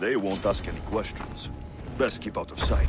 They won't ask any questions. Best keep out of sight.